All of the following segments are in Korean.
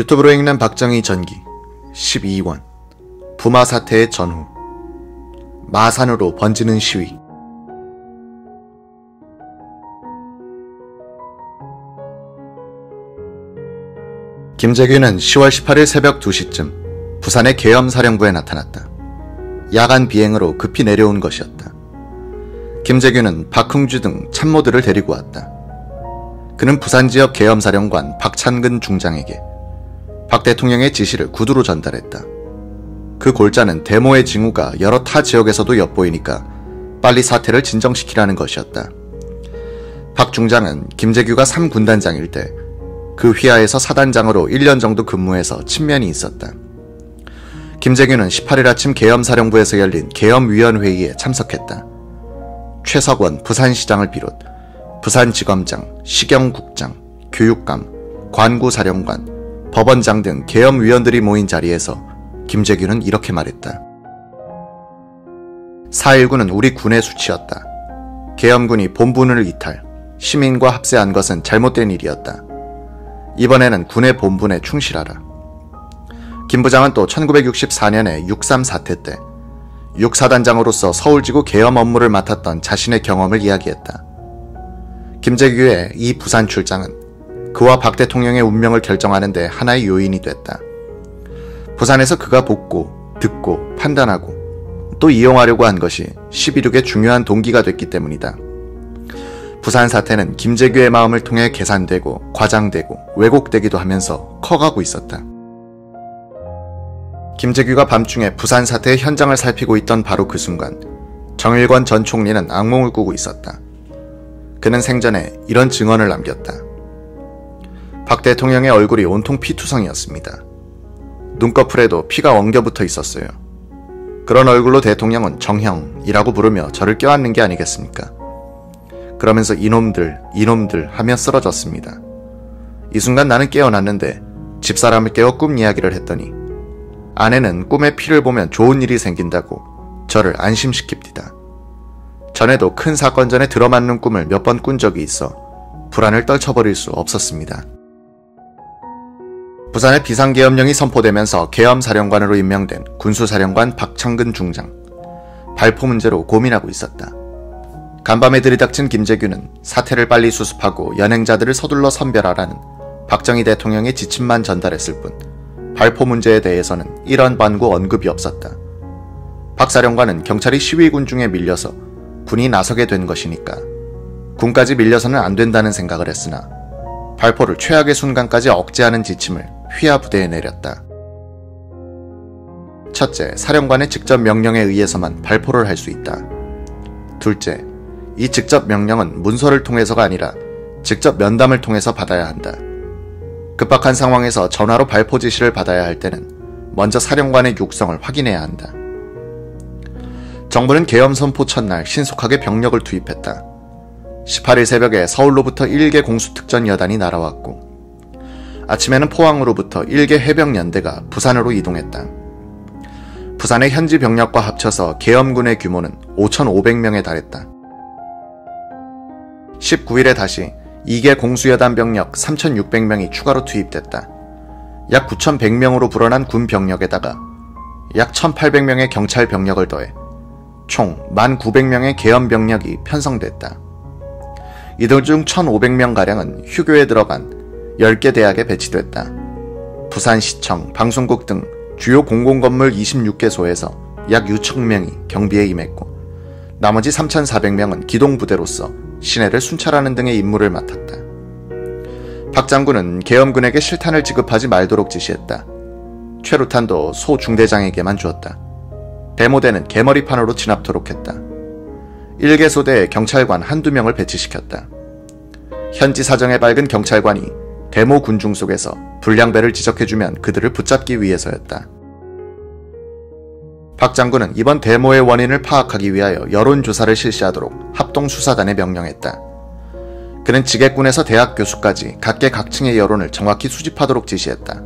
유튜브로 읽는 박정희 전기 12권 부마 사태의 전후 마산으로 번지는 시위 김재규는 10월 18일 새벽 2시쯤 부산의 계엄사령부에 나타났다. 야간 비행으로 급히 내려온 것이었다. 김재규는 박흥주 등 참모들을 데리고 왔다. 그는 부산 지역 계엄사령관 박찬근 중장에게 박 대통령의 지시를 구두로 전달했다. 그 골자는 데모의 징후가 여러 타 지역에서도 엿보이니까 빨리 사태를 진정시키라는 것이었다. 박 중장은 김재규가 3군단장일 때 그 휘하에서 사단장으로 1년 정도 근무해서 친면이 있었다. 김재규는 18일 아침 계엄사령부에서 열린 계엄위원회의에 참석했다. 최석원 부산시장을 비롯 부산지검장, 시경국장, 교육감, 관구사령관, 법원장 등 계엄위원들이 모인 자리에서 김재규는 이렇게 말했다. 4.19는 우리 군의 수치였다. 계엄군이 본분을 이탈, 시민과 합세한 것은 잘못된 일이었다. 이번에는 군의 본분에 충실하라. 김 부장은 또 1964년에 6.3 사태 때 육사단장으로서 서울지구 계엄 업무를 맡았던 자신의 경험을 이야기했다. 김재규의 이 부산 출장은 그와 박 대통령의 운명을 결정하는데 하나의 요인이 됐다. 부산에서 그가 복고, 듣고, 판단하고 또 이용하려고 한 것이 11.6의 중요한 동기가 됐기 때문이다. 부산 사태는 김재규의 마음을 통해 계산되고 과장되고 왜곡되기도 하면서 커가고 있었다. 김재규가 밤중에 부산 사태의 현장을 살피고 있던 바로 그 순간 정일권 전 총리는 악몽을 꾸고 있었다. 그는 생전에 이런 증언을 남겼다. 박 대통령의 얼굴이 온통 피투성이었습니다. 눈꺼풀에도 피가 엉겨붙어 있었어요. 그런 얼굴로 대통령은 정형이라고 부르며 저를 껴안는 게 아니겠습니까? 그러면서 이놈들, 이놈들 하며 쓰러졌습니다. 이 순간 나는 깨어났는데 집사람을 깨워 꿈 이야기를 했더니 아내는 꿈에 피를 보면 좋은 일이 생긴다고 저를 안심시킵니다. 전에도 큰 사건 전에 들어맞는 꿈을 몇 번 꾼 적이 있어 불안을 떨쳐버릴 수 없었습니다. 부산의 비상계엄령이 선포되면서 계엄사령관으로 임명된 군수사령관 박창근 중장. 발포 문제로 고민하고 있었다. 간밤에 들이닥친 김재규는 사태를 빨리 수습하고 연행자들을 서둘러 선별하라는 박정희 대통령의 지침만 전달했을 뿐 발포 문제에 대해서는 이런 반구 언급이 없었다. 박 사령관은 경찰이 시위군 중에 밀려서 군이 나서게 된 것이니까 군까지 밀려서는 안 된다는 생각을 했으나 발포를 최악의 순간까지 억제하는 지침을 휘하 부대에 내렸다. 첫째, 사령관의 직접 명령에 의해서만 발포를 할 수 있다. 둘째, 이 직접 명령은 문서를 통해서가 아니라 직접 면담을 통해서 받아야 한다. 급박한 상황에서 전화로 발포 지시를 받아야 할 때는 먼저 사령관의 육성을 확인해야 한다. 정부는 계엄 선포 첫날 신속하게 병력을 투입했다. 18일 새벽에 서울로부터 1개 공수특전 여단이 날아왔고 아침에는 포항으로부터 1개 해병연대가 부산으로 이동했다. 부산의 현지 병력과 합쳐서 계엄군의 규모는 5,500명에 달했다. 19일에 다시 2개 공수여단 병력 3,600명이 추가로 투입됐다. 약 9,100명으로 불어난 군 병력에다가 약 1,800명의 경찰 병력을 더해 총 1,900명의 계엄 병력이 편성됐다. 이들 중 1,500명가량은 휴교에 들어간 10개 대학에 배치됐다. 부산시청, 방송국 등 주요 공공건물 26개소에서 약 6천 명이 경비에 임했고 나머지 3,400명은 기동부대로서 시내를 순찰하는 등의 임무를 맡았다. 박 장군은 계엄군에게 실탄을 지급하지 말도록 지시했다. 최루탄도 소 중대장에게만 주었다. 대모대는 개머리판으로 진압토록 했다. 1개소대에 경찰관 한두 명을 배치시켰다. 현지 사정에 밝은 경찰관이 데모 군중 속에서 불량배를 지적해주면 그들을 붙잡기 위해서였다. 박 장군은 이번 데모의 원인을 파악하기 위하여 여론조사를 실시하도록 합동수사단에 명령했다. 그는 지게군에서 대학 교수까지 각계각층의 여론을 정확히 수집하도록 지시했다.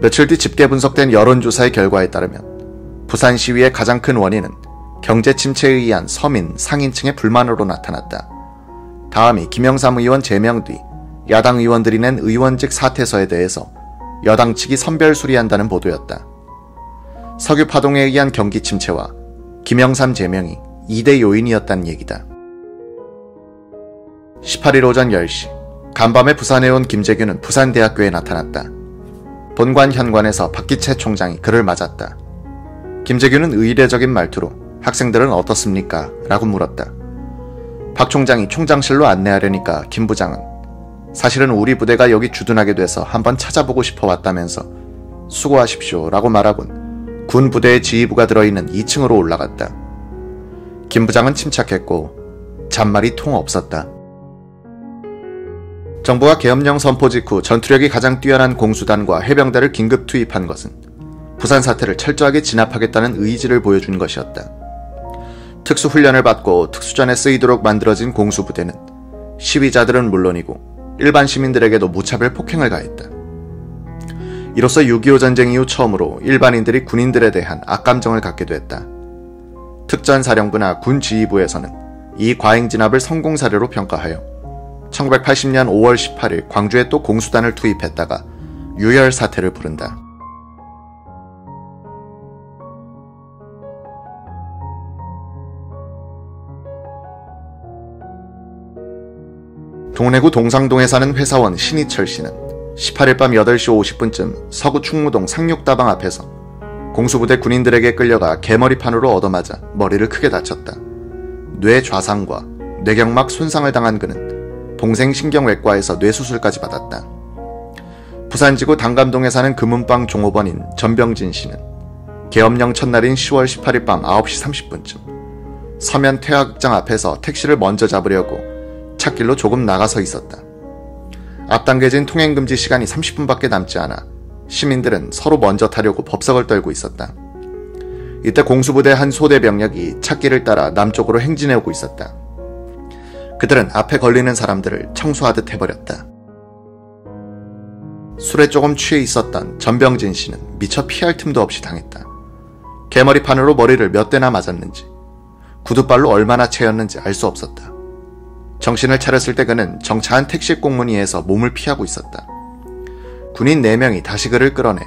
며칠 뒤 집계 분석된 여론조사의 결과에 따르면 부산 시위의 가장 큰 원인은 경제 침체에 의한 서민, 상인층의 불만으로 나타났다. 다음이 김영삼 의원 제명 뒤 야당 의원들이 낸 의원직 사퇴서에 대해서 여당 측이 선별 수리한다는 보도였다. 석유 파동에 의한 경기 침체와 김영삼 제명이 2대 요인이었다는 얘기다. 18일 오전 10시 간밤에 부산에 온 김재규는 부산대학교에 나타났다. 본관 현관에서 박기채 총장이 그를 맞았다. 김재규는 의례적인 말투로 학생들은 어떻습니까? 라고 물었다. 박 총장이 총장실로 안내하려니까 김 부장은 사실은 우리 부대가 여기 주둔하게 돼서 한번 찾아보고 싶어 왔다면서 수고하십시오 라고 말하곤 군 부대의 지휘부가 들어있는 2층으로 올라갔다. 김 부장은 침착했고 잔말이 통 없었다. 정부가 계엄령 선포 직후 전투력이 가장 뛰어난 공수단과 해병대를 긴급 투입한 것은 부산 사태를 철저하게 진압하겠다는 의지를 보여준 것이었다. 특수훈련을 받고 특수전에 쓰이도록 만들어진 공수부대는 시위자들은 물론이고 일반 시민들에게도 무차별 폭행을 가했다. 이로써 6.25 전쟁 이후 처음으로 일반인들이 군인들에 대한 악감정을 갖게 됐다. 특전사령부나 군 지휘부에서는 이 과잉 진압을 성공 사례로 평가하여 1980년 5월 18일 광주에 또 공수단을 투입했다가 유혈 사태를 부른다. 동래구 동상동에 사는 회사원 신희철 씨는 18일 밤 8시 50분쯤 서구 충무동 상륙다방 앞에서 공수부대 군인들에게 끌려가 개머리판으로 얻어맞아 머리를 크게 다쳤다. 뇌 좌상과 뇌경막 손상을 당한 그는 동생신경외과에서 뇌수술까지 받았다. 부산지구 당감동에 사는 금은방 종업원인 전병진 씨는 계엄령 첫날인 10월 18일 밤 9시 30분쯤 서면 퇴학장 앞에서 택시를 먼저 잡으려고 찻길로 조금 나가서 있었다. 앞당겨진 통행금지 시간이 30분밖에 남지 않아 시민들은 서로 먼저 타려고 법석을 떨고 있었다. 이때 공수부대 한 소대 병력이 찻길을 따라 남쪽으로 행진해오고 있었다. 그들은 앞에 걸리는 사람들을 청소하듯 해버렸다. 술에 조금 취해 있었던 전병진 씨는 미처 피할 틈도 없이 당했다. 개머리판으로 머리를 몇 대나 맞았는지, 구두발로 얼마나 채였는지 알 수 없었다. 정신을 차렸을 때 그는 정차한 택시 꽁무니에서 몸을 피하고 있었다. 군인 4명이 다시 그를 끌어내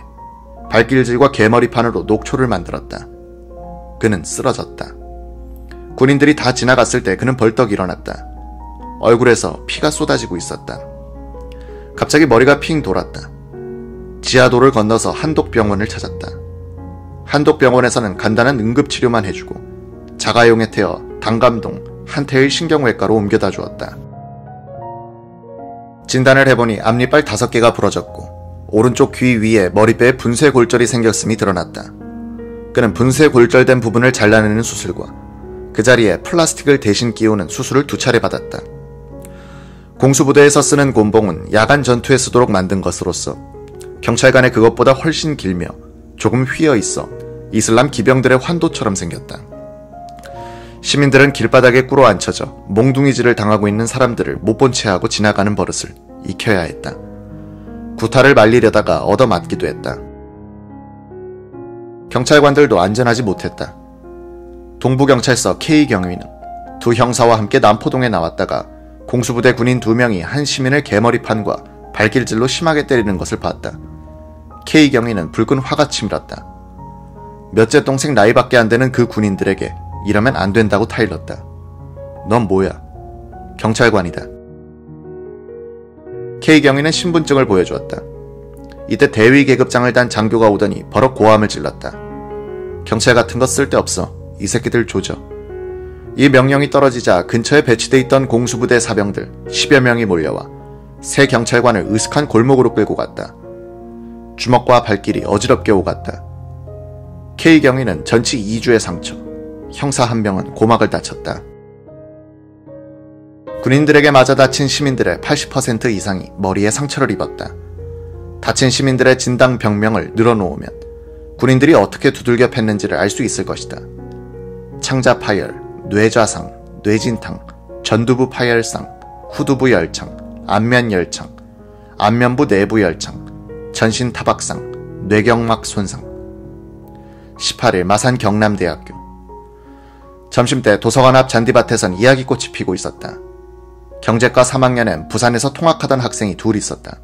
발길질과 개머리판으로 녹초를 만들었다. 그는 쓰러졌다. 군인들이 다 지나갔을 때 그는 벌떡 일어났다. 얼굴에서 피가 쏟아지고 있었다. 갑자기 머리가 핑 돌았다. 지하도를 건너서 한독병원을 찾았다. 한독병원에서는 간단한 응급치료만 해주고 자가용에 태워 당감동 한태의 신경외과로 옮겨다 주었다. 진단을 해보니 앞니빨 다섯 개가 부러졌고 오른쪽 귀 위에 머리뼈에 분쇄 골절이 생겼음이 드러났다. 그는 분쇄 골절된 부분을 잘라내는 수술과 그 자리에 플라스틱을 대신 끼우는 수술을 두 차례 받았다. 공수부대에서 쓰는 곤봉은 야간 전투에 쓰도록 만든 것으로서 경찰관의 그것보다 훨씬 길며 조금 휘어 있어 이슬람 기병들의 환도처럼 생겼다. 시민들은 길바닥에 꿇어 앉혀져 몽둥이질을 당하고 있는 사람들을 못 본 채 하고 지나가는 버릇을 익혀야 했다. 구타를 말리려다가 얻어맞기도 했다. 경찰관들도 안전하지 못했다. 동부경찰서 K경위는 두 형사와 함께 남포동에 나왔다가 공수부대 군인 두 명이 한 시민을 개머리판과 발길질로 심하게 때리는 것을 봤다. K경위는 붉은 화가 치밀었다. 몇째 동생 나이밖에 안 되는 그 군인들에게 이러면 안 된다고 타일렀다. 넌 뭐야? 경찰관이다. K경위는 신분증을 보여주었다. 이때 대위 계급장을 단 장교가 오더니 버럭 고함을 질렀다. 경찰 같은 거 쓸데없어. 이 새끼들 조져. 이 명령이 떨어지자 근처에 배치돼 있던 공수부대 사병들 10여 명이 몰려와 새 경찰관을 으슥한 골목으로 끌고 갔다. 주먹과 발길이 어지럽게 오갔다. K경위는 전치 2주의 상처, 형사 한 명은 고막을 다쳤다. 군인들에게 맞아 다친 시민들의 80% 이상이 머리에 상처를 입었다. 다친 시민들의 진당 병명을 늘어놓으면 군인들이 어떻게 두들겨 팼는지를 알 수 있을 것이다. 창자 파열, 뇌좌상, 뇌진탕, 전두부 파열상, 후두부 열창, 안면 열창, 안면부 내부 열창, 전신 타박상, 뇌경막 손상. 18일 마산 경남대학교 점심때 도서관 앞 잔디밭에선 이야기꽃이 피고 있었다. 경제과 3학년엔 부산에서 통학하던 학생이 둘 있었다.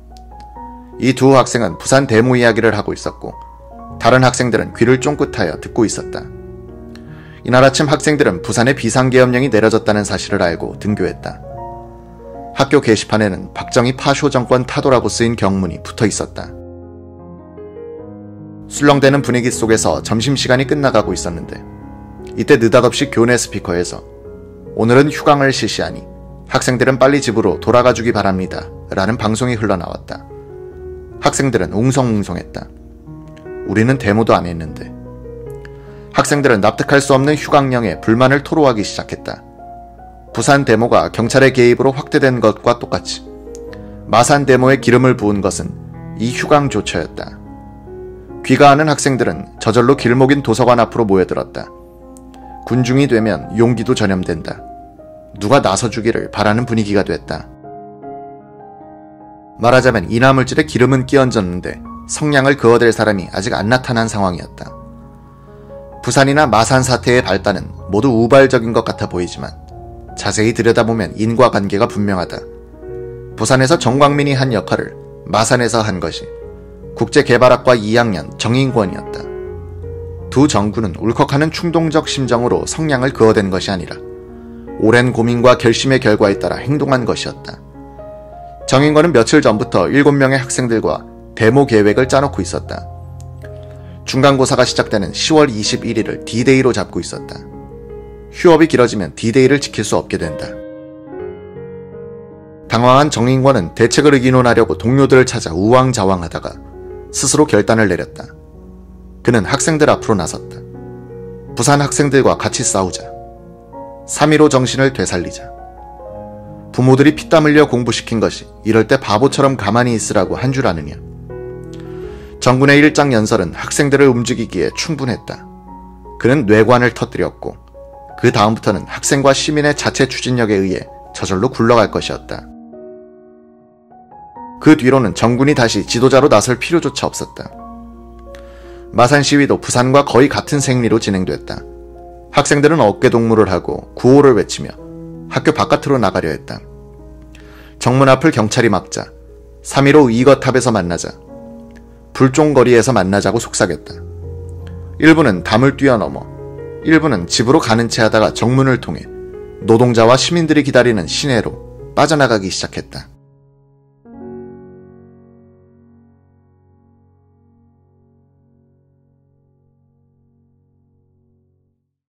이 두 학생은 부산 데모 이야기를 하고 있었고 다른 학생들은 귀를 쫑긋하여 듣고 있었다. 이날 아침 학생들은 부산에 비상계엄령이 내려졌다는 사실을 알고 등교했다. 학교 게시판에는 박정희 파쇼 정권 타도라고 쓰인 경문이 붙어 있었다. 술렁대는 분위기 속에서 점심시간이 끝나가고 있었는데 이때 느닷없이 교내 스피커에서 오늘은 휴강을 실시하니 학생들은 빨리 집으로 돌아가 주기 바랍니다. 라는 방송이 흘러나왔다. 학생들은 웅성웅성했다. 우리는 데모도 안 했는데. 학생들은 납득할 수 없는 휴강령에 불만을 토로하기 시작했다. 부산 데모가 경찰의 개입으로 확대된 것과 똑같이 마산 데모에 기름을 부은 것은 이 휴강 조처였다. 귀가하는 학생들은 저절로 길목인 도서관 앞으로 모여들었다. 군중이 되면 용기도 전염된다. 누가 나서주기를 바라는 분위기가 됐다. 말하자면 이나물질에 기름은 끼얹었는데 성냥을 그어댈 사람이 아직 안 나타난 상황이었다. 부산이나 마산 사태의 발단은 모두 우발적인 것 같아 보이지만 자세히 들여다보면 인과관계가 분명하다. 부산에서 정광민이 한 역할을 마산에서 한 것이 국제개발학과 2학년 정인권이었다. 두 정군은 울컥하는 충동적 심정으로 성냥을 그어댄 것이 아니라 오랜 고민과 결심의 결과에 따라 행동한 것이었다. 정인권은 며칠 전부터 7명의 학생들과 데모 계획을 짜놓고 있었다. 중간고사가 시작되는 10월 21일을 D-Day로 잡고 있었다. 휴업이 길어지면 D-Day를 지킬 수 없게 된다. 당황한 정인권은 대책을 의논하려고 동료들을 찾아 우왕좌왕하다가 스스로 결단을 내렸다. 그는 학생들 앞으로 나섰다. 부산 학생들과 같이 싸우자. 3.15 정신을 되살리자. 부모들이 피땀 흘려 공부시킨 것이 이럴 때 바보처럼 가만히 있으라고 한 줄 아느냐. 정군의 일장 연설은 학생들을 움직이기에 충분했다. 그는 뇌관을 터뜨렸고 그 다음부터는 학생과 시민의 자체 추진력에 의해 저절로 굴러갈 것이었다. 그 뒤로는 정군이 다시 지도자로 나설 필요조차 없었다. 마산 시위도 부산과 거의 같은 생리로 진행됐다. 학생들은 어깨 동무를 하고 구호를 외치며 학교 바깥으로 나가려 했다. 정문 앞을 경찰이 막자 3.15 이거탑에서 만나자 불종거리에서 만나자고 속삭였다. 일부는 담을 뛰어넘어 일부는 집으로 가는 채 하다가 정문을 통해 노동자와 시민들이 기다리는 시내로 빠져나가기 시작했다.